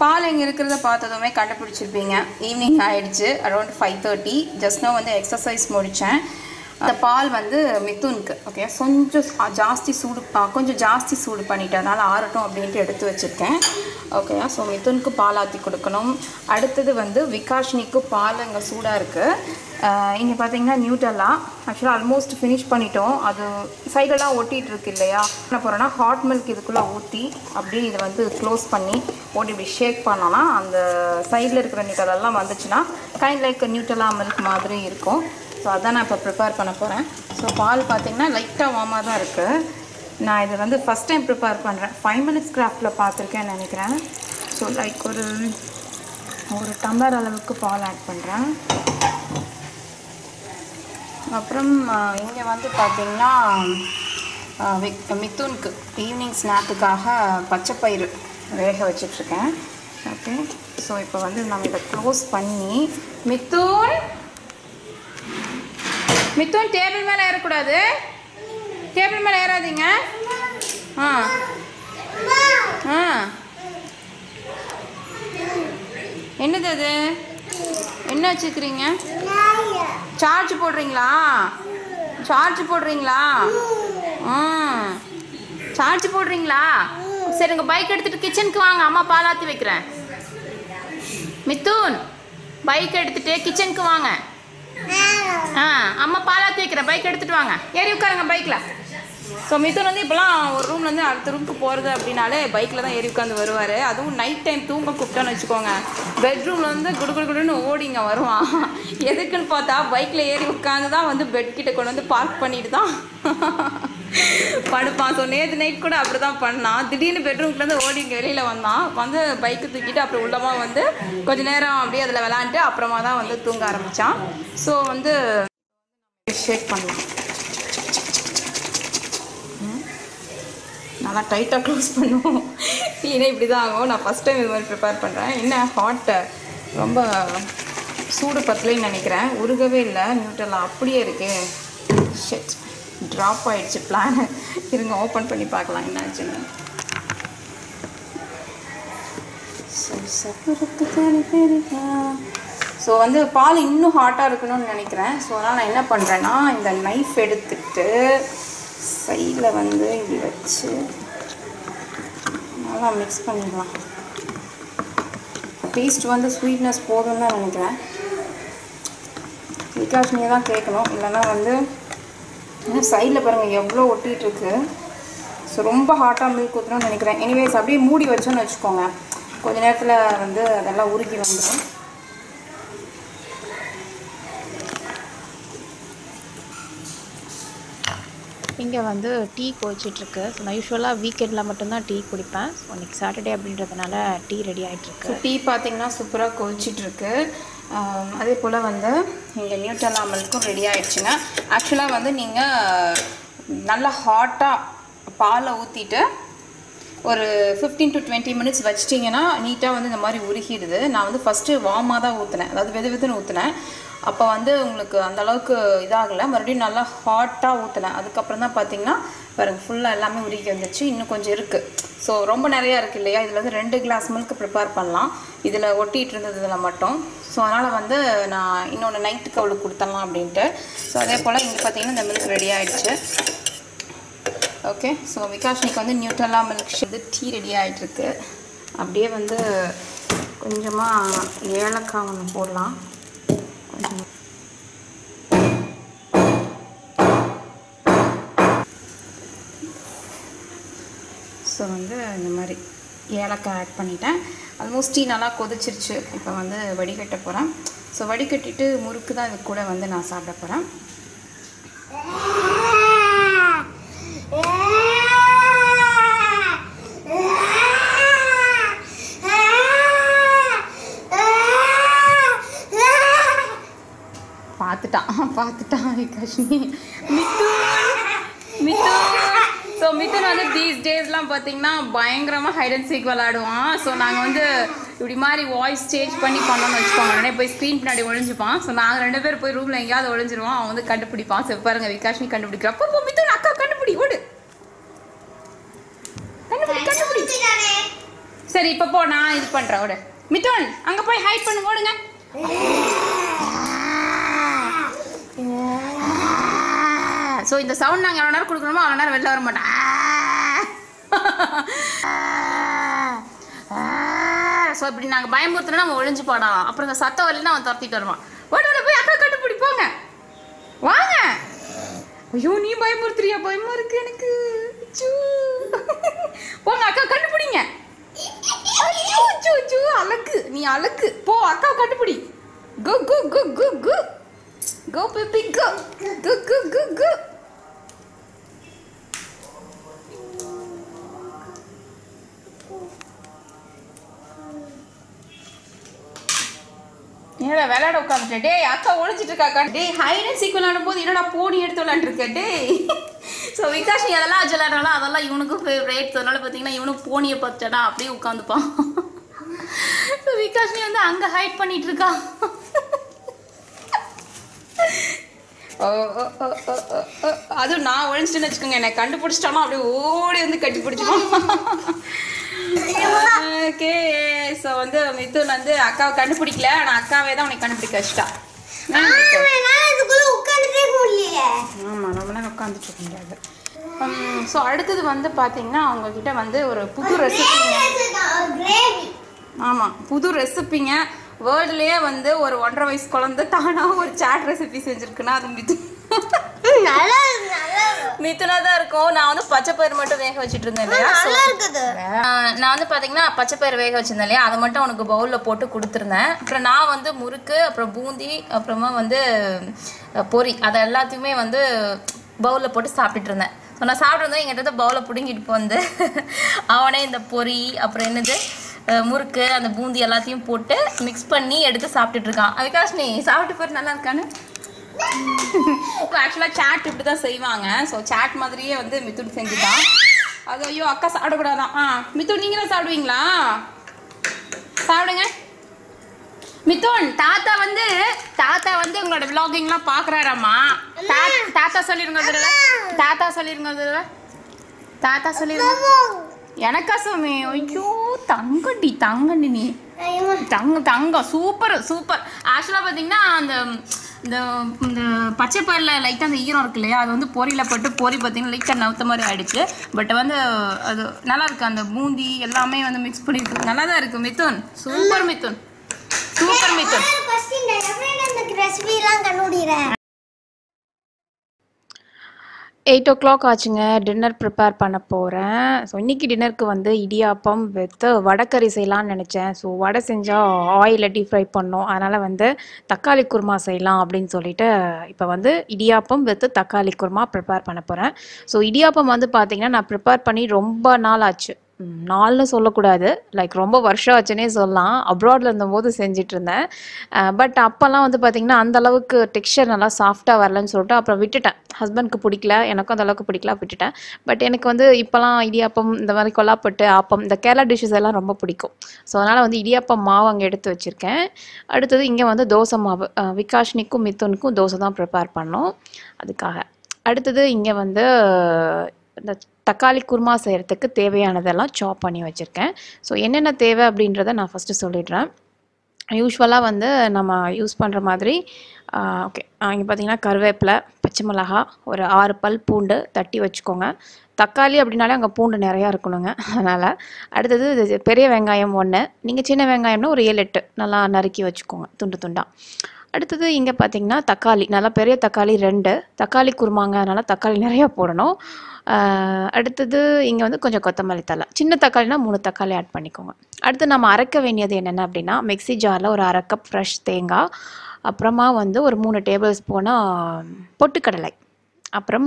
பால் இங்கே இருக்கிறத பார்த்ததுமே கண்டுபிடிச்சிருப்பீங்க. ஈவினிங் ஆகிடுச்சு அரௌண்ட் ஃபைவ் தேர்ட்டி ஜஸ்ட் நான் வந்து எக்ஸசைஸ் முடித்தேன் அந்த பால் வந்து மித்துனுக்கு ஓகே கொஞ்சம் ஜாஸ்தி சூடு கொஞ்சம் ஜாஸ்தி சூடு பண்ணிட்டேன். அதனால் ஆறட்டும் அப்படின்ட்டு எடுத்து வச்சுருக்கேன். ஓகே ஸோ மிதுனுக்கு பால் ஆற்றி கொடுக்கணும். அடுத்தது வந்து விகாஷினிக்கு பால் அங்கே சூடாக இருக்குது இங்கே பார்த்தீங்கன்னா நியூட்டெல்லாம் ஆக்சுவலாக ஆல்மோஸ்ட் ஃபினிஷ் பண்ணிட்டோம். அது சைடெல்லாம் ஒட்டிகிட்டு இருக்கு இல்லையா? என்ன போகிறேன்னா ஹாட் மில்க் இதுக்குள்ளே ஊற்றி அப்படியே இதை வந்து க்ளோஸ் பண்ணி ஓட்டி இப்படி ஷேக் பண்ணோன்னா அந்த சைடில் இருக்கிற நியூட்டலெல்லாம் வந்துச்சுன்னா கைண்ட் லைக் நியூட்டெல்லாம் மில்க் மாதிரி இருக்கும். ஸோ அதான் நான் இப்போ ப்ரிப்பேர் பண்ண போகிறேன் ஸோ பால் பார்த்திங்கன்னா லைட்டாக வார்மாக தான் இருக்குது நான் இது வந்து ஃபஸ்ட் டைம் ப்ரிப்பேர் பண்ணுறேன் ஃபைவ் மினிட்ஸ் கிராஃப்டில் பார்த்துருக்கேன்னு நினைக்கிறேன். ஸோ லைக் ஒரு ஒரு டம்ளர் அளவுக்கு பால் ஆட் பண்ணுறேன் அப்புறம் இங்கே வந்து பார்த்தீங்கன்னா ஆஹ், மித்துனுக்கு ஈவினிங் ஸ்நாக்குக்காக பச்சைப்பயிறு வேக வச்சிட்ருக்கேன். ஓகே ஸோ இப்போ வந்து நம்ம இதை க்ளோஸ் பண்ணி மித்துன்! மித்தூன் டேபிள் மேலே ஏறக்கூடாது. டேபிள் மேலே ஏறாதீங்க. ஆ. ஆ. என்னது அது? என்ன வச்சுக்கிறீங்க சார்ஜ் போடுறீங்களா? சார்ஜ் போடுறீங்களா? ம். சார்ஜ் போடுறீங்களா? சரி உங்கள் பைக் எடுத்துகிட்டு கிச்சனுக்கு வாங்க. அம்மா பாலாத்தி வைக்கிறேன். மித்துன் பைக் எடுத்துகிட்டு கிச்சனுக்கு வாங்க. ஆ அம்மா பாலாத்தி வைக்கிறேன். பைக் எடுத்துகிட்டு வாங்க. ஏறி உட்காருங்க பைக்கில் ஸோ மிதுன் வந்து இப்போலாம் ஒரு ரூம்லேருந்து அடுத்த ரூமுக்கு போகிறது அப்படின்னாலே பைக்கில் தான் ஏறி உட்காந்து வருவார். அதுவும் நைட் டைம் தூங்க கூப்பிட்டோன்னு வச்சுக்கோங்க. பெட்ரூமில் வந்து குடு குடு குடுன்னு ஓடிங்க வருவான். எதுக்குன்னு பார்த்தா பைக்கில் ஏறி உட்காந்து தான் வந்து பெட்கிட்ட கொண்டு வந்து பார்க் பண்ணிட்டு தான் படுப்பான். ஸோ நேற்று நைட் கூட அப்படி தான் பண்ணான். திடீர்னு பெட்ரூம்லேருந்து ஓடி இங்கே வெளியில் வந்தான். வந்து பைக்கு தூக்கிட்டு அப்புறம் உள்ளமா வந்து கொஞ்ச நேரம் அப்படியே அதில் விளாண்டுட்டு அப்புறமா தான் வந்து தூங்க ஆரம்பித்தான் ஸோ வந்து ஷேக் பண்ணலாம் நல்லா டைட்டாக க்ளோஸ் பண்ணுவோம். இல்லைன்னா இப்படி தான் ஆகும். நான் ஃபஸ்ட் டைம் இது மாதிரி ப்ரிப்பேர் பண்ணுறேன் என்ன ஹாட்டை ரொம்ப சூடு பத்தலைன்னு நினைக்கிறேன். உருகவே இல்லை. நியூட்டெல்லாம் அப்படியே இருக்குது ஷெட் ட்ராப் ஆகிடுச்சு பிளானு இருங்க ஓப்பன் பண்ணி பார்க்கலாம். என்னாச்சுன்னு ஸோ வந்து பால் இன்னும் ஹாட்டாக இருக்கணும்னு நினைக்கிறேன். ஸோ அதனால் நான் என்ன பண்ணுறேன்னா இந்த நைஃப் எடுத்துகிட்டு சைடில் வந்து இப்படி வச்சு நல்லா மிக்ஸ் பண்ணிடலாம். டேஸ்ட் வந்து ஸ்வீட்னஸ் போதும்னு தான் நினைக்கிறேன். விகாஷ் நீங்கள் தான் கேட்கணும். இல்லைன்னா வந்து இன்னும் சைடில் பாருங்கள் எவ்வளோ ஒட்டிகிட்ருக்கு. ஸோ ரொம்ப ஹாட்டாக மில்க் ஊற்றணும்னு நினைக்கிறேன். எனிவேஸ் அப்படியே மூடி வச்சோன்னு வச்சுக்கோங்க. கொஞ்ச நேரத்தில் வந்து அதெல்லாம் உருகி வந்துடும் இங்கே வந்து டீ கோச்சிட்ருக்கு ஸோ நான் யூஸ்வலாக வீக்கெண்டில் மட்டும்தான் டீ குடிப்பேன். ஸோ இன்னைக்கு சாட்டர்டே அப்படின்றதுனால டீ ரெடி ஆகிட்டுருக்கு டீ பார்த்தீங்கன்னா சூப்பராக கொதிச்சிட்ருக்கு. அதே போல் வந்து இங்கே நியூட்டலா மில்க்கும் ரெடி ஆகிடுச்சுங்க ஆக்சுவலாக வந்து நீங்கள் நல்லா ஹாட்டாக பாலை ஊற்றிட்டு ஒரு ஃபிஃப்டீன் டு டுவெண்ட்டி மினிட்ஸ் வச்சிட்டிங்கன்னா நீட்டாக வந்து இந்த மாதிரி உருகிடுது. நான் வந்து ஃபஸ்ட்டு வார்மாக தான் ஊற்றினேன் அதாவது வெது வெதுன்னு ஊற்றினேன் அப்போ வந்து உங்களுக்கு அந்தளவுக்கு இதாகலை. மறுபடியும் நல்லா ஹாட்டாக ஊற்றினேன் அதுக்கப்புறம் தான் பார்த்தீங்கன்னா பாருங்கள் ஃபுல்லாக எல்லாமே உருகி வந்துச்சு இன்னும் கொஞ்சம் இருக்குது ஸோ ரொம்ப நிறையா இருக்குது இல்லையா? இதில் வந்து ரெண்டு கிளாஸ் மில்க் ப்ரிப்பேர் பண்ணலாம். இதில் ஒட்டிகிட்டு இருந்தது இதில் மட்டும். ஸோ அதனால் வந்து நான் இன்னொன்று நைட்டுக்கு அவளுக்கு கொடுத்தலாம் அப்படின்ட்டு. ஸோ அதே போல் இங்கே பார்த்தீங்கன்னா இந்த மில்க் ரெடி ஆகிடுச்சு ஓகே ஸோ விகாஷ்னிக்கு வந்து நியூட்ரலா மில்க் வந்து டீ ரெடி ஆகிட்டுருக்கு அப்படியே வந்து கொஞ்சமாக ஏலக்காய் ஒன்று போடலாம். ஸோ வந்து இந்த மாதிரி ஏலக்காய் ஆட் பண்ணிட்டேன். ஆல்மோஸ்ட் டீ நல்லா கொதிச்சிருச்சு. இப்போ வந்து வடிகட்ட போகிறேன் ஸோ வடிகட்டிட்டு முறுக்கு தான் இது கூட வந்து நான் சாப்பிட போகிறேன் பார்த்துட்டான் மித்துன் ஸோ மித்துன் வந்து தீஸ் டேஸ்லாம் பார்த்தீங்கன்னா பயங்கரமாக ஹைட் அண்ட் சீக் விளாடுவான் ஸோ நாங்கள் வந்து இப்படி மாதிரி வாய்ஸ் சேஞ்ச் பண்ணி பண்ணோம்னு வச்சுக்கோங்க. உடனே போய் ஸ்க்ரீன் பின்னாடி ஒழிஞ்சுப்பான் ஸோ நாங்கள் ரெண்டு பேர் போய் ரூமில் எங்கேயாவது ஒழிஞ்சிருவோம் அவன் வந்து கண்டுபிடிப்பான். சரி பாருங்க விகாஷ்மி கண்டுபிடிக்கிறப்போ அப்போ மித்துன் அக்கா கண்டுபிடி ஓடு. கண்டுபிடி கண்டுபிடி. சரி இப்போ போ நான் இது பண்ணுறேன் ஓடு. மிதுன் அங்கே போய் ஹைட் பண்ணு ஓடுங்க. ஸோ இந்த சவுண்ட் நாங்கள் எவ்வளோ நேரம் கொடுக்கணுமோ அவ்வளோ நேரம் வெளில வர மாட்டோம். ஸோ இப்படி நாங்கள் பயமுறுத்தினா அவன் ஒழிஞ்சு போடான் அப்புறம் இந்த சத்தம் வரலன்னா அவன் துரத்திட்டு வருவான். ஓட ஓட போய் அக்கா கண்டுபிடி போங்க. வாங்க. ஐயோ நீ பயமுறுத்துறியா? பயமா இருக்கு எனக்கு. போங்க அக்கா கண்டுபிடிங்க. ஐயோ நீ அழகு. போ அக்கா கண்டுபிடி. கு கு கு கு கு. கோ baby, go. Go, go, go, go. என்னடா விளையாட உட்காந்துட்டேன் டேய் அக்கா ஒழிச்சிட்டு இருக்காக்கா. டேய் ஹைடன் சீக்கு சீக் விளையாடும் போது என்னடா போனி எடுத்து விளையாண்டுருக்க? டேய். ஸோ விகாஷ் நீ அதெல்லாம் வச்சு விளையாடுறாலும் அதெல்லாம் இவனுக்கும் ஃபேவரேட் அதனால பார்த்தீங்கன்னா இவனும் போனியை பார்த்துட்டா அப்படியே உட்காந்துப்பான். ஸோ விகாஷ் நீ வந்து அங்கே ஹைட் பண்ணிட்டு இருக்கான் ஓ, ஓ, ஓ, ஓ, ஓ, ஓ. அதுவும் நான் ஒழிச்சிட்டேன்னு வச்சுக்கோங்க. என்னை கண்டுபிடிச்சிட்டாலும் அப்படியே ஓடி வந்து கட்டி பிடிச்சிடும் ஓகே ஸோ வந்து மிதுன் வந்து அக்காவை கண்டுபிடிக்கல. ஆனால் அக்காவே தான் உனக்கு கண்டுபிடிக்க வச்சிட்டா. ஆமாம் நேரம் உட்காந்துட்டு இருக்க முடியாது. ஸோ அடுத்தது வந்து பார்த்தீங்கன்னா அவங்க கிட்ட வந்து ஒரு புது ரெசிபிங்க ஆமாம் புது ரெசிபிங்க வேர்ல்ட்லேயே வந்து ஒரு ஒன்றரை வயசு குழந்தை தானாக ஒரு சாட் ரெசிபி செஞ்சுருக்குன்னா அது மிது நல்லா இருக்கு நல்லா இருக்கு. மிதுனா தான் இருக்கும். நான் வந்து பச்சை பயிர் மட்டும் வேக வச்சுட்டு இருந்தேன் இல்லையா நான் வந்து பார்த்தீங்கன்னா பச்சை பயிர் வேக வச்சிருந்தேன் இல்லையா? அதை மட்டும் உனக்கு பவுலில் போட்டு கொடுத்துருந்தேன். அப்புறம் நான் வந்து முறுக்கு அப்புறம் பூந்தி அப்புறமா வந்து பொரி. அதை எல்லாத்தையுமே வந்து பவுலில் போட்டு சாப்பிட்டுட்டு இருந்தேன் ஸோ நான் சாப்பிட்ருந்தேன் எங்கிட்ட பவுலை பிடுங்கிட்டு இப்போ வந்து அவனே இந்த பொரி அப்புறம் என்னது? முறுக்கு அந்த பூந்தி எல்லாத்தையும் போட்டு மிக்ஸ் பண்ணி எடுத்து சாப்பிட்டுட்டு இருக்கான். அதுக்காக நீ சாப்பிட்டு போய் நல்லா இருக்கான்னு. ஆக்சுவலாக சாட் இப்படி தான் செய்வாங்க. ஸோ சாட் மாதிரியே வந்து மிதுன் செஞ்சுட்டான். அது ஐயோ அக்கா சாப்பிடக்கூடாதான். ஆ மிதுன் நீங்களும் சாப்பிடுவீங்களா? சாப்பிடுங்க. மிதுன் தாத்தா வந்து தாத்தா வந்து உங்களோட விலாகிங்லாம் பார்க்குறாராம்மா தாத்தா சொல்லிருங்க தாத்தா சொல்லிருங்க தாத்தா சொல்லிருங்க. எனக்கா சுமி? ஐயோ. தங்கடி தங்கடி நீ. தங்க தங்கம் சூப்பர் சூப்பர் ஆக்சுவலாக பார்த்தீங்கன்னா அந்த இந்த இந்த பச்சை பயிரில் லைட்டாக அந்த ஈரம் இருக்கு இல்லையா அது வந்து பொரியில் போட்டு பொரி பார்த்தீங்கன்னா லைட்டாக நவுத்த மாதிரி ஆயிடுச்சு. பட் வந்து அது நல்லா இருக்கு. அந்த பூந்தி எல்லாமே வந்து மிக்ஸ் பண்ணிருக்கு நல்லா தான் இருக்கு Mithun. Super Mithun. Super Mithun question எப்படி இந்த ரெசிபி எல்லாம் கண்டுபிடிக்கிறேன் எயிட் ஓ கிளாக் ஆச்சுங்க. டின்னர் ப்ரிப்பேர் பண்ண போகிறேன் ஸோ இன்றைக்கி டின்னருக்கு வந்து இடியாப்பம் வித் வடைக்கறி செய்யலான்னு நினச்சேன். ஸோ வடை செஞ்சால் ஆயிலில் டீப் ஃப்ரை பண்ணோம். அதனால் வந்து தக்காளி குருமா செய்யலாம் அப்படின்னு சொல்லிட்டு இப்போ வந்து இடியாப்பம் வித் தக்காளி குருமா ப்ரிப்பேர் பண்ண போகிறேன் ஸோ இடியாப்பம் வந்து பார்த்திங்கன்னா நான் ப்ரிப்பேர் பண்ணி ரொம்ப நாள் ஆச்சு. நாள்னு சொல்லக்கூடாது. லைக் ரொம்ப வருஷம் ஆச்சுன்னே சொல்லலாம். அப்ராடில் இருந்தபோது செஞ்சுட்டு இருந்தேன் பட் அப்போல்லாம் வந்து பார்த்திங்கன்னா அந்தளவுக்கு டெக்ஸ்சர் நல்லா சாஃப்டாக வரலன்னு சொல்லிட்டு அப்புறம் விட்டுட்டேன். ஹஸ்பண்ட்க்கு பிடிக்கல எனக்கும் அந்தளவுக்கு பிடிக்கல விட்டுட்டேன். பட் எனக்கு வந்து இப்போலாம் இடியாப்பம் இந்த மாதிரி கொல்லாப்பட்டு ஆப்பம் இந்த கேரளா டிஷ்ஷஸ் எல்லாம் ரொம்ப பிடிக்கும். ஸோ அதனால் வந்து இடியாப்பம் மாவு அங்கே எடுத்து வச்சுருக்கேன். அடுத்தது இங்கே வந்து தோசை மாவு. விகாஷ்னிக்கும் மித்துனுக்கும் தோசை தான் ப்ரிப்பேர் பண்ணோம். அதுக்காக. அடுத்தது இங்கே வந்து இந்த தக்காளி குருமா செய்கிறதுக்கு தேவையானதெல்லாம் சாப் பண்ணி வச்சுருக்கேன். ஸோ என்னென்ன தேவை அப்படின்றத நான் ஃபஸ்ட்டு சொல்லிடுறேன். யூஸ்வலாக வந்து நம்ம யூஸ் பண்ணுற மாதிரி ஓகே இங்கே பார்த்தீங்கன்னா கருவேப்பிலை பச்சை மிளகா ஒரு ஆறு பல் பூண்டு தட்டி வச்சுக்கோங்க. தக்காளி அப்படின்னாலே அங்கே பூண்டு நிறையா இருக்கணுங்க அதனால். அடுத்தது இது பெரிய வெங்காயம் ஒன்று நீங்கள் சின்ன வெங்காயம்னா ஒரு ஏழு எட்டு நல்லா நறுக்கி வச்சுக்கோங்க துண்டு துண்டாக அடுத்தது இங்கே பார்த்தீங்கன்னா தக்காளி. நல்லா பெரிய தக்காளி ரெண்டு. தக்காளி குருமாங்க அதனால் தக்காளி நிறையா போடணும். அடுத்தது இங்கே வந்து கொஞ்சம் கொத்தமல்லி தழை. சின்ன தக்காளினா மூணு தக்காளி ஆட் பண்ணிக்கோங்க. அடுத்து நம்ம அரைக்க வேண்டியது என்னென்ன அப்படின்னா மிக்ஸி ஜாரில் ஒரு அரை கப் ஃப்ரெஷ் தேங்காய். அப்புறமா வந்து ஒரு மூணு டேபிள் ஸ்பூனாக பொட்டுக்கடலை. அப்புறம்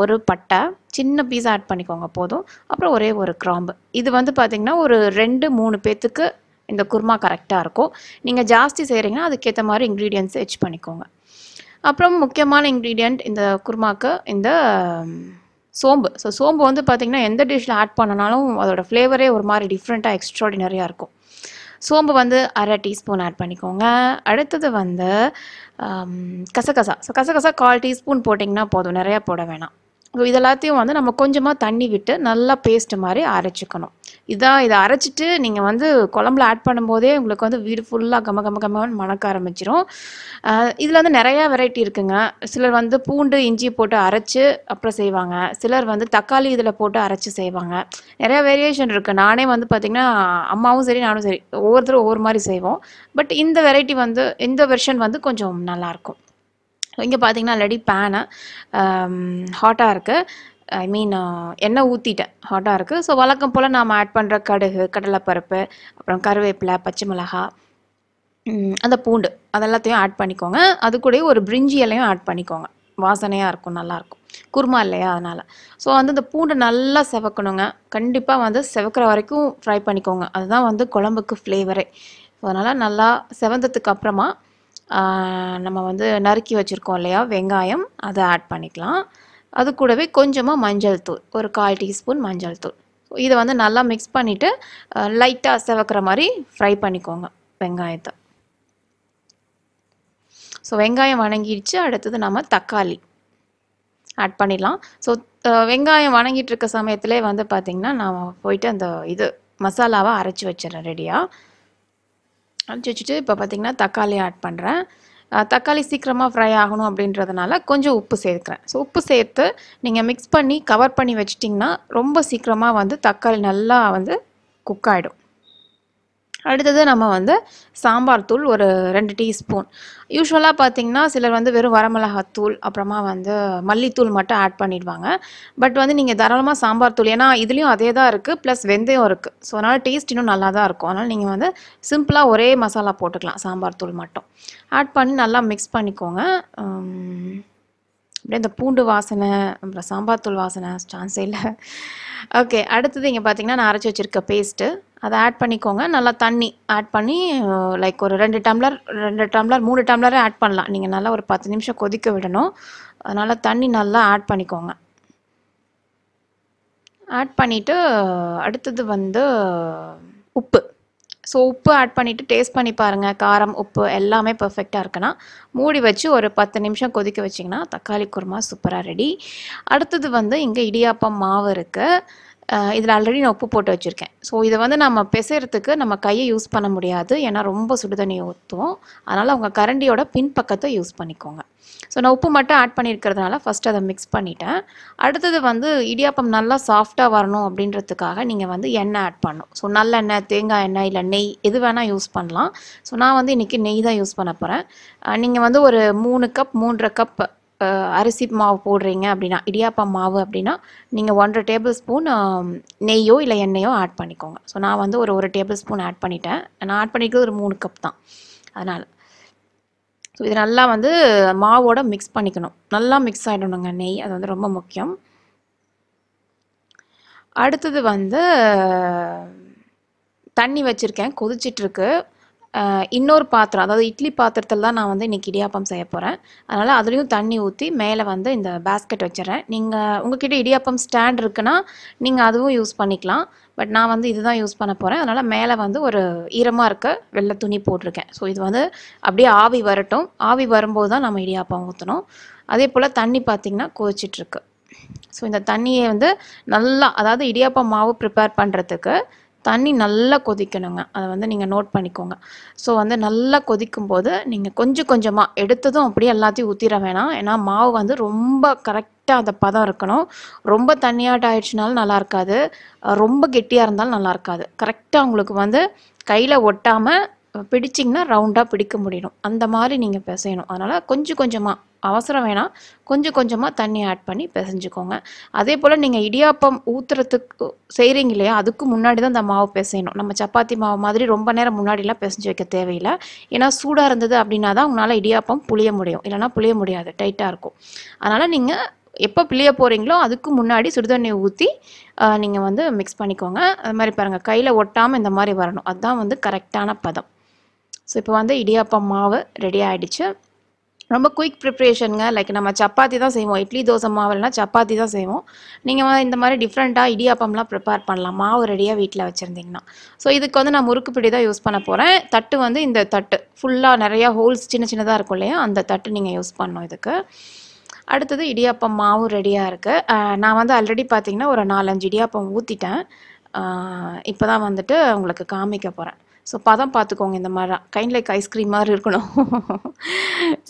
ஒரு பட்டை. சின்ன பீஸ் ஆட் பண்ணிக்கோங்க போதும். அப்புறம் ஒரே ஒரு கிராம்பு. இது வந்து பார்த்திங்கன்னா ஒரு ரெண்டு மூணு பேர்த்துக்கு இந்த குருமா கரெக்டாக இருக்கும். நீங்கள் ஜாஸ்தி செய்கிறீங்கன்னா அதுக்கேற்ற மாதிரி இன்க்ரீடியன்ஸ் எச் பண்ணிக்கோங்க. அப்புறம் முக்கியமான இன்க்ரீடியண்ட் இந்த குருமாவுக்கு இந்த சோம்பு. ஸோ சோம்பு வந்து பார்த்திங்கன்னா எந்த டிஷ்ஷில் ஆட் பண்ணனாலும் அதோட ஃப்ளேவரே ஒரு மாதிரி டிஃப்ரெண்ட்டாக எக்ஸ்ட்ராடினரியாக இருக்கும். சோம்பு வந்து அரை டீஸ்பூன் ஆட் பண்ணிக்கோங்க. அடுத்தது வந்து கசகசா. ஸோ கசகசா கால் டீஸ்பூன் போட்டிங்கன்னா போதும். நிறையா போட வேணாம். இது எல்லாத்தையும் வந்து நம்ம கொஞ்சமாக தண்ணி விட்டு நல்லா பேஸ்ட் மாதிரி அரைச்சிக்கணும். இதான் இதை அரைச்சிட்டு நீங்கள் வந்து குழம்புல ஆட் பண்ணும்போதே உங்களுக்கு வந்து வீடு ஃபுல்லாக கம கம கமன்னு மணக்க ஆரம்பிச்சிரும். இதில் வந்து நிறையா வெரைட்டி இருக்குங்க. சிலர் வந்து பூண்டு இஞ்சி போட்டு அரைச்சி அப்புறம் செய்வாங்க. சிலர் வந்து தக்காளி இதில் போட்டு அரைச்சி செய்வாங்க. நிறைய வேரியேஷன் இருக்குது நானே வந்து பார்த்திங்கன்னா அம்மாவும் சரி நானும் சரி ஒவ்வொருத்தரும் ஒவ்வொரு மாதிரி செய்வோம். பட் இந்த வெரைட்டி வந்து இந்த வெர்ஷன் வந்து கொஞ்சம் நல்லாயிருக்கும் இங்கே பார்த்தீங்கன்னா ஆல்ரெடி பேனை ஹாட்டாக இருக்குது ஐ மீன் எண்ணெய் ஊற்றிட்டேன் ஹாட்டாக இருக்குது ஸோ வழக்கம் போல் நாம் ஆட் பண்ணுற கடுகு கடலைப்பருப்பு அப்புறம் கருவேப்பிலை பச்சை மிளகா அந்த பூண்டு அதெல்லாத்தையும் ஆட் பண்ணிக்கோங்க. அது கூடயே ஒரு பிரிஞ்சி இலையும் ஆட் பண்ணிக்கோங்க. வாசனையாக இருக்கும் நல்லாயிருக்கும் குருமா இல்லையா அதனால். ஸோ வந்து இந்த பூண்டு நல்லா செவக்கணுங்க. கண்டிப்பாக வந்து செவக்கிற வரைக்கும் ஃப்ரை பண்ணிக்கோங்க. அதுதான் வந்து குழம்புக்கு ஃப்ளேவரே ஸோ அதனால் நல்லா செவந்ததுக்கு அப்புறமா நம்ம வந்து நறுக்கி வச்சுருக்கோம் இல்லையா? வெங்காயம். அதை ஆட் பண்ணிக்கலாம். அது கூடவே கொஞ்சமாக மஞ்சள் தூள். ஒரு கால் டீஸ்பூன் மஞ்சள் தூள். இதை வந்து நல்லா மிக்ஸ் பண்ணிவிட்டு லைட்டாக செவக்கிற மாதிரி ஃப்ரை பண்ணிக்கோங்க வெங்காயத்தை. ஸோ வெங்காயம் வணங்கிடுச்சு. அடுத்தது நம்ம தக்காளி ஆட் பண்ணிடலாம். ஸோ வெங்காயம் வணங்கிட்டு இருக்க சமயத்திலே வந்து பார்த்திங்கன்னா நான் போயிட்டு அந்த இது மசாலாவை அரைச்சி வச்சிடறேன் ரெடியாக அரைச்சி வச்சுட்டு இப்போ பார்த்திங்கன்னா தக்காளி ஆட் பண்ணுறேன் தக்காளி சீக்கிரமாக ஃப்ரை ஆகணும் அப்படின்றதுனால கொஞ்சம் உப்பு சேர்க்குறேன். ஸோ உப்பு சேர்த்து நீங்கள் மிக்ஸ் பண்ணி கவர் பண்ணி வச்சிட்டிங்கன்னா ரொம்ப சீக்கிரமாக வந்து தக்காளி நல்லா வந்து குக் ஆகிடும் அடுத்தது நம்ம வந்து சாம்பார் தூள் ஒரு ரெண்டு டீஸ்பூன். யூஸ்வலாக பார்த்தீங்கன்னா சிலர் வந்து வெறும் வரமிளகாத்தூள் அப்புறமா வந்து மல்லித்தூள் மட்டும் ஆட் பண்ணிடுவாங்க. பட் வந்து நீங்கள் தாராளமாக சாம்பார் தூள் ஏன்னா இதுலேயும் அதே தான் இருக்குது ப்ளஸ் வெந்தயம் இருக்குது ஸோ அதனால் டேஸ்ட் இன்னும் நல்லா தான் இருக்கும். அதனால் நீங்கள் வந்து சிம்பிளாக ஒரே மசாலா போட்டுக்கலாம் சாம்பார் தூள் மட்டும். ஆட் பண்ணி நல்லா மிக்ஸ் பண்ணிக்கோங்க. அப்படியே இந்த பூண்டு வாசனை அப்புறம் சாம்பார் தூள் வாசனை சான்ஸே இல்லை. ஓகே அடுத்தது இங்கே பார்த்தீங்கன்னா நான் அரைச்சி வச்சுருக்க பேஸ்ட்டு அதை ஆட் பண்ணிக்கோங்க. நல்லா தண்ணி ஆட் பண்ணி லைக் ஒரு ரெண்டு டம்ளர் ரெண்டு டம்ளர் மூணு டம்ளரே ஆட் பண்ணலாம். நீங்கள் நல்லா ஒரு பத்து நிமிஷம் கொதிக்க விடணும். அதனால் தண்ணி நல்லா ஆட் பண்ணிக்கோங்க. ஆட் பண்ணிவிட்டு அடுத்தது வந்து உப்பு. ஸோ உப்பு ஆட் பண்ணிவிட்டு டேஸ்ட் பண்ணி பாருங்கள் காரம் உப்பு எல்லாமே பர்ஃபெக்டாக இருக்குன்னா மூடி வச்சு ஒரு பத்து நிமிஷம் கொதிக்க வச்சிங்கன்னா தக்காளி குருமா சூப்பராக ரெடி அடுத்தது வந்து இங்கே இடியாப்பம் மாவு இருக்குது இதில் ஆல்ரெடி நான் உப்பு போட்டு வச்சுருக்கேன். ஸோ இதை வந்து நம்ம பிசைறதுக்கு நம்ம கையை யூஸ் பண்ண முடியாது. ஏன்னா ரொம்ப சுடுதண்ணி ஊற்றுவோம் அதனால் உங்கள் கரண்டியோட பின்பக்கத்தை யூஸ் பண்ணிக்கோங்க. ஸோ நான் உப்பு மட்டும் ஆட் பண்ணியிருக்கிறதுனால ஃபஸ்ட் அதை மிக்ஸ் பண்ணிட்டேன். அடுத்தது வந்து இடியாப்பம் நல்லா சாஃப்டாக வரணும் அப்படின்றதுக்காக நீங்கள் வந்து எண்ணெய் ஆட் பண்ணும் ஸோ நல்லெண்ணெய் தேங்காய் எண்ணெய் இல்லை நெய் எது வேணால் யூஸ் பண்ணலாம். ஸோ நான் வந்து இன்றைக்கி நெய் தான் யூஸ் பண்ண போகிறேன் நீங்கள் வந்து ஒரு மூணு கப் மூன்றரை கப் அரிசி மாவு போடுறீங்க அப்படின்னா இடியாப்பம் மாவு அப்படின்னா நீங்கள் ஒன்றரை டேபிள் ஸ்பூன் நெய்யோ இல்லை எண்ணெயோ ஆட் பண்ணிக்கோங்க. ஸோ நான் வந்து ஒரு ஒரு டேபிள் ஸ்பூன் ஆட் பண்ணிட்டேன். நான் ஆட் பண்ணிக்கிறது ஒரு மூணு கப் தான். அதனால். ஸோ இது நல்லா வந்து மாவோட மிக்ஸ் பண்ணிக்கணும். நல்லா மிக்ஸ் ஆகிடணுங்க நெய். அது வந்து ரொம்ப முக்கியம். அடுத்தது வந்து தண்ணி வச்சுருக்கேன். கொதிச்சிட்ருக்கு. இன்னொரு பாத்திரம் அதாவது இட்லி பாத்திரத்தில் தான் நான் வந்து இன்றைக்கி இடியாப்பம் செய்ய போகிறேன் அதனால் அதுலேயும் தண்ணி ஊற்றி மேலே வந்து இந்த பேஸ்கெட் வச்சிடறேன். நீங்கள் உங்ககிட்ட இடியாப்பம் ஸ்டாண்ட் இருக்குன்னா நீங்கள் அதுவும் யூஸ் பண்ணிக்கலாம். பட் நான் வந்து இதுதான் யூஸ் பண்ண போகிறேன் அதனால் மேலே வந்து ஒரு ஈரமாக இருக்க வெள்ளை துணி போட்டிருக்கேன். ஸோ இது வந்து அப்படியே ஆவி வரட்டும். ஆவி வரும்போது தான் நம்ம இடியாப்பம் ஊற்றணும் அதே போல் தண்ணி பார்த்திங்கன்னா கொதிச்சிட்ருக்கு ஸோ இந்த தண்ணியை வந்து நல்லா அதாவது இடியாப்பம் மாவு ப்ரிப்பேர் பண்ணுறதுக்கு தண்ணி நல்லா கொதிக்கணுங்க. அதை வந்து நீங்கள் நோட் பண்ணிக்கோங்க. ஸோ வந்து நல்லா கொதிக்கும் போது நீங்கள் கொஞ்சம் கொஞ்சமாக எடுத்ததும் அப்படியே எல்லாத்தையும் ஊற்றிட வேணாம். ஏன்னா மாவு வந்து ரொம்ப கரெக்டாக அந்த பதம் இருக்கணும். ரொம்ப தண்ணியாட்ட ஆயிடுச்சுனாலும் நல்லா இருக்காது. ரொம்ப கெட்டியாக இருந்தாலும் நல்லா இருக்காது. கரெக்டாக உங்களுக்கு வந்து கையில் ஒட்டாமல் பிடிச்சிங்கன்னா ரவுண்டாக பிடிக்க முடியணும். அந்த மாதிரி நீங்கள் பிசையணும். அதனால் கொஞ்சம் கொஞ்சமாக அவசரம் வேணாம். கொஞ்சம் கொஞ்சமாக தண்ணி ஆட் பண்ணி பிசைஞ்சுக்கோங்க. அதே போல் நீங்கள் இடியாப்பம் ஊற்றுறதுக்கு செய்கிறீங்க இல்லையா? அதுக்கு முன்னாடி தான் இந்த மாவு பிசையணும். நம்ம சப்பாத்தி மாவு மாதிரி ரொம்ப நேரம் முன்னாடிலாம் பிசைஞ்சு வைக்க தேவையில்லை. ஏன்னா சூடாக இருந்தது அப்படின்னா தான் உங்களால் இடியாப்பம் புளிய முடியும். இல்லைன்னா புளிய முடியாது. டைட்டாக இருக்கும். அதனால் நீங்கள் எப்போ பிழிய போகிறீங்களோ அதுக்கு முன்னாடி சுடுதண்ணியை ஊற்றி நீங்கள் வந்து மிக்ஸ் பண்ணிக்கோங்க. அது மாதிரி பாருங்கள் கையில் ஒட்டாமல் இந்த மாதிரி வரணும். அதுதான் வந்து கரெக்டான பதம். ஸோ இப்போ வந்து இடியாப்பம் மாவு ரெடி ஆகிடுச்சு ரொம்ப குயிக் ப்ரிப்ரேஷனுங்க லைக் நம்ம சப்பாத்தி தான் செய்வோம். இட்லி தோசை மாவுலனா சப்பாத்தி தான் செய்வோம். நீங்கள் இந்த மாதிரி டிஃப்ரெண்ட்டாக இடியாப்பம்லாம் ப்ரிப்பேர் பண்ணலாம். மாவு ரெடியாக வீட்டில் வச்சுருந்தீங்கன்னா. ஸோ இதுக்கு வந்து நான் முறுக்கு பிடி தான் யூஸ் பண்ண போகிறேன் தட்டு வந்து இந்த தட்டு. ஃபுல்லாக நிறையா ஹோல்ஸ் சின்ன சின்னதாக இருக்கும் இல்லையா? அந்த தட்டு நீங்கள் யூஸ் பண்ணணும் இதுக்கு. அடுத்தது இடியாப்பம் மாவும் ரெடியாக இருக்குது நான் வந்து ஆல்ரெடி பார்த்தீங்கன்னா ஒரு நாலஞ்சு இடியாப்பம் ஊற்றிட்டேன் இப்போ தான் வந்துட்டு உங்களுக்கு காமிக்க போகிறேன் ஸோ பதம் பார்த்துக்கோங்க இந்த மாதிரி தான் கைண்ட் லைக் ஐஸ்கிரீம் மாதிரி இருக்கணும்.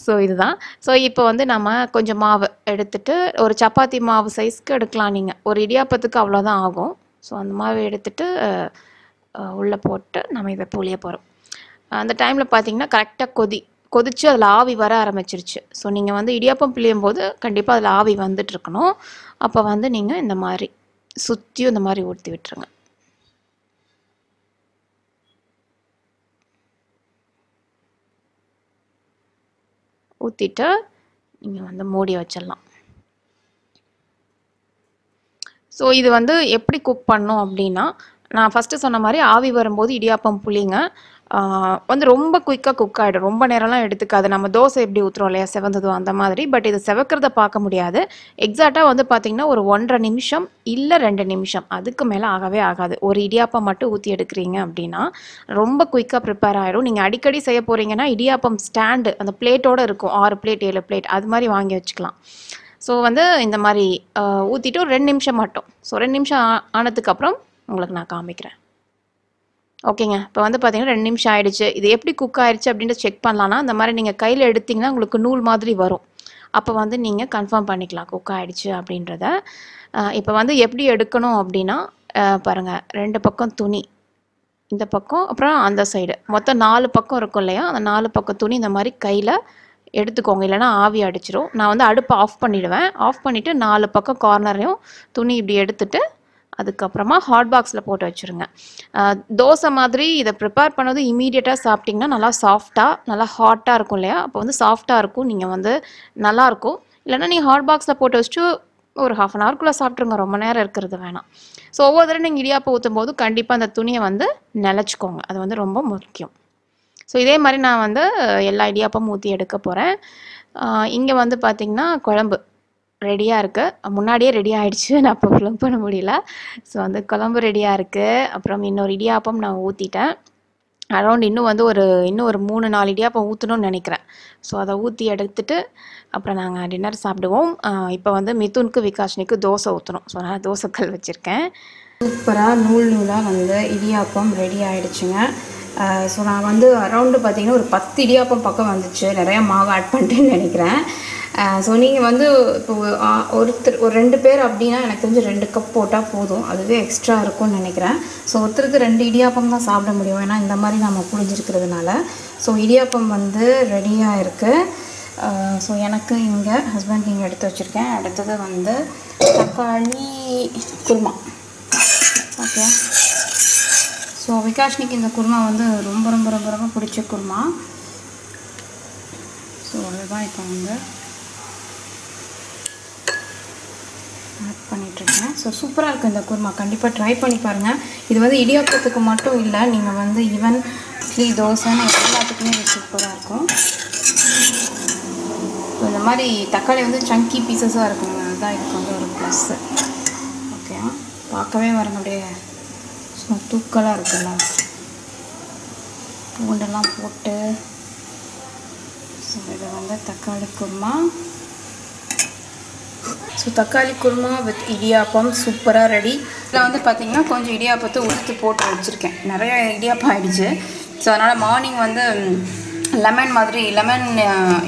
ஸோ இதுதான். ஸோ இப்போ வந்து நம்ம கொஞ்சம் மாவு எடுத்துட்டு ஒரு சப்பாத்தி மாவு சைஸ்க்கு எடுக்கலாம் நீங்கள் ஒரு இடியாப்பத்துக்கு அவ்வளோதான் ஆகும். ஸோ அந்த மாவு எடுத்துட்டு உள்ளே போட்டு நம்ம இதை புளிய போகிறோம் அந்த டைமில் பார்த்தீங்கன்னா கரெக்டாக கொதி கொதிச்சு அதில் ஆவி வர ஆரம்பிச்சிருச்சு. ஸோ நீங்கள் வந்து இடியாப்பம் பிழியும் போது கண்டிப்பாக அதில் ஆவி வந்துட்டு இருக்கணும். அப்போ வந்து நீங்கள் இந்த மாதிரி சுற்றியும் இந்த மாதிரி ஊற்றி விட்டுருங்க. ஊற்றிட்டு நீங்கள் வந்து மூடி வச்சிடலாம். ஸோ இது வந்து எப்படி குக் பண்ணும் அப்படின்னா நான் ஃபஸ்ட்டு சொன்ன மாதிரி ஆவி வரும்போது இடியாப்பம் புளிங்க. வந்து ரொம்ப குயிக்காக குக் ஆகிடும் ரொம்ப நேரம்லாம் எடுத்துக்காது. நம்ம தோசை எப்படி ஊற்றுறோம் இல்லையா? செவந்ததோ அந்த மாதிரி. பட் இது செவக்கிறத பார்க்க முடியாது. எக்ஸாக்டாக வந்து பார்த்திங்கன்னா ஒரு ஒன்றரை நிமிஷம் இல்லை ரெண்டு நிமிஷம். அதுக்கு மேலே ஆகவே ஆகாது. ஒரு இடியாப்பம் மட்டும் ஊற்றி எடுக்கிறீங்க அப்படின்னா ரொம்ப குயிக்காக ப்ரிப்பேர் ஆகிடும் நீங்கள் அடிக்கடி செய்ய போகிறீங்கன்னா இடியாப்பம் ஸ்டாண்டு அந்த பிளேட்டோடு இருக்கும். ஆறு பிளேட் ஏழு பிளேட் அது மாதிரி வாங்கி வச்சுக்கலாம். ஸோ வந்து இந்த மாதிரி ஊற்றிட்டு ஒரு ரெண்டு நிமிஷம் மட்டும். ஸோ ரெண்டு நிமிஷம் ஆ- ஆனதுக்கப்புறம் உங்களுக்கு நான் காமிக்கிறேன். ஓகேங்க. இப்போ வந்து பார்த்தீங்கன்னா ரெண்டு நிமிஷம் ஆயிடுச்சு. இது எப்படி குக் ஆயிடுச்சு அப்படின்ட்டு செக் பண்ணலான்னா அந்த மாதிரி நீங்கள் கையில் எடுத்தீங்கன்னா உங்களுக்கு நூல் மாதிரி வரும். அப்போ வந்து நீங்கள் கன்ஃபார்ம் பண்ணிக்கலாம். குக் ஆயிடுச்சு அப்படின்றத. இப்போ வந்து எப்படி எடுக்கணும் அப்படின்னா பாருங்கள் ரெண்டு பக்கம் துணி. இந்த பக்கம் அப்புறம் அந்த சைடு மொத்தம் நாலு பக்கம் இருக்கும் இல்லையா? அந்த நாலு பக்கம் துணி இந்த மாதிரி கையில் எடுத்துக்கோங்க. இல்லைன்னா ஆவி அடிச்சிடும் நான் வந்து அடுப்பை ஆஃப் பண்ணிவிடுவேன் ஆஃப் பண்ணிவிட்டு நாலு பக்கம் கார்னரையும் துணி இப்படி எடுத்துகிட்டு அதுக்கப்புறமா ஹாட் பாக்ஸில் போட்டு வச்சுருங்க. தோசை மாதிரி இதை ப்ரிப்பேர் பண்ணது இமீடியட்டாக சாப்பிட்டிங்கன்னா நல்லா சாஃப்டாக நல்லா ஹாட்டாக இருக்கும் இல்லையா? அப்போ வந்து சாஃப்டாக இருக்கும். நீங்கள் வந்து நல்லாயிருக்கும் இல்லைன்னா நீங்கள் ஹாட் பாக்ஸில் போட்டு வச்சுட்டு ஒரு ஹாஃப் அன் ஹவர்க்குள்ளே சாப்பிட்ருங்க ரொம்ப நேரம் இருக்கிறது வேணாம். ஸோ ஒவ்வொரு தடவை நீங்கள் இடியாப்பம் ஊற்றும் போது கண்டிப்பாக அந்த துணியை வந்து நிலச்சிக்கோங்க. அது வந்து ரொம்ப முக்கியம். ஸோ இதே மாதிரி நான் வந்து எல்லா இடியாப்பமும் ஊற்றி எடுக்க போகிறேன் இங்கே வந்து பார்த்திங்கன்னா குழம்பு. ரெடியாக இருக்குது முன்னாடியே ரெடி ஆகிடுச்சு நான் இப்போ ஃபிலம் பண்ண முடியல. ஸோ வந்து குழம்பு ரெடியாக இருக்குது அப்புறம் இன்னொரு இடியாப்பம் நான் ஊற்றிட்டேன் அரௌண்ட் இன்னும் வந்து ஒரு இன்னும் ஒரு மூணு நாலு இடியாப்பம் ஊற்றணும்னு நினைக்கிறேன். ஸோ அதை ஊற்றி எடுத்துட்டு அப்புறம் நாங்கள் டின்னர் சாப்பிடுவோம். இப்போ வந்து மிதுனுக்கு விகாஷ்னிக்கு தோசை ஊற்றணும் ஸோ நான் தோசைக்கல் வச்சுருக்கேன். சூப்பராக நூல் நூலாக வந்து இடியாப்பம் ரெடி ஆகிடுச்சுங்க ஸோ நான் வந்து அரௌண்டு பார்த்திங்கன்னா ஒரு பத்து இடியாப்பம் பக்கம் வந்துச்சு. நிறையா மாவு ஆட் பண்ணிட்டேன்னு நினைக்கிறேன். ஸோ நீங்கள் வந்து இப்போ ஒருத்தர் ஒரு ரெண்டு பேர் அப்படின்னா எனக்கு தெரிஞ்சு ரெண்டு கப் போட்டால் போதும். அதுவே எக்ஸ்ட்ரா இருக்கும்னு நினைக்கிறேன். ஸோ ஒருத்தருக்கு ரெண்டு இடியாப்பம் தான் சாப்பிட முடியும். ஏன்னா இந்த மாதிரி நம்ம புழிஞ்சிருக்கிறதுனால. ஸோ இடியாப்பம் வந்து ரெடியாக இருக்குது ஸோ எனக்கு இங்கே ஹஸ்பண்ட் இங்கே எடுத்து வச்சுருக்கேன். அடுத்தது வந்து தக்காளி குருமா. ஓகே ஸோ விகாஷ்னிக்கு இந்த குருமா வந்து ரொம்ப ரொம்ப ரொம்ப ரொம்ப பிடிச்ச குருமா. ஸோ அதுதான் இப்போ வந்து ஆட் பண்ணிகிட்ருக்கேன் ஸோ சூப்பராக இருக்குது இந்த குருமா. கண்டிப்பாக ட்ரை பண்ணி பாருங்கள் இது வந்து இடியாப்பத்துக்கு மட்டும் இல்லை நீங்கள் வந்து ஈவன் இட்லி தோசைன்னு எல்லாத்துக்குமே இது சூப்பராக இருக்கும் இந்த மாதிரி தக்காளி வந்து சங்கி பீசஸாக இருக்குங்க அதுதான் இதுக்கு வந்து ஒரு ப்ளஸ்ஸு ஓகே பார்க்கவே வரணும் அப்படியே சும்மா தூக்கலாக இருக்குல்ல. பூண்டெல்லாம் போட்டு ஸோ இது வந்து தக்காளி குருமா. ஸோ தக்காளி குருமா வித் இடியாப்பம் சூப்பராக ரெடி இதில் வந்து பார்த்திங்கன்னா கொஞ்சம் இடியாப்பத்தை உளுத்து போட்டு வச்சுருக்கேன். நிறைய இடியாப்பம் ஆகிடுச்சு ஸோ அதனால் மார்னிங் வந்து லெமன் மாதிரி லெமன்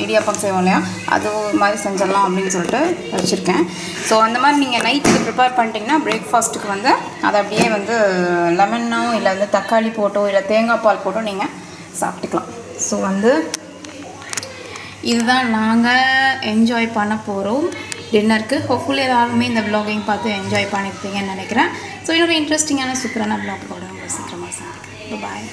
இடியாப்பம் செய்வோம் இல்லையா? அது மாதிரி செஞ்சிடலாம் அப்படின்னு சொல்லிட்டு வச்சுருக்கேன். ஸோ அந்த மாதிரி நீங்கள் நைட்டுக்கு ப்ரிப்பேர் பண்ணிட்டீங்கன்னா பிரேக்ஃபாஸ்ட்டுக்கு வந்து அதை அப்படியே வந்து லெமனோ இல்லை வந்து தக்காளி போட்டோ இல்லை தேங்காய் பால் போட்டோ நீங்கள் சாப்பிட்டுக்கலாம். ஸோ வந்து இதுதான் நாங்கள் என்ஜாய் பண்ண போகிறோம் டின்னருக்கு ஹோப்ஃபுல்லி எல்லாருமே இந்த வ்ளாகையும் பார்த்து என்ஜாய் பண்ணியிருப்பீங்கன்னு நினைக்கிறேன். ஸோ இன்னொரு இன்ட்ரெஸ்டிங்கான சூப்பரான வ்ளாகோட உங்களை சீக்கிரமாக சந்திக்கிறேன். பாய்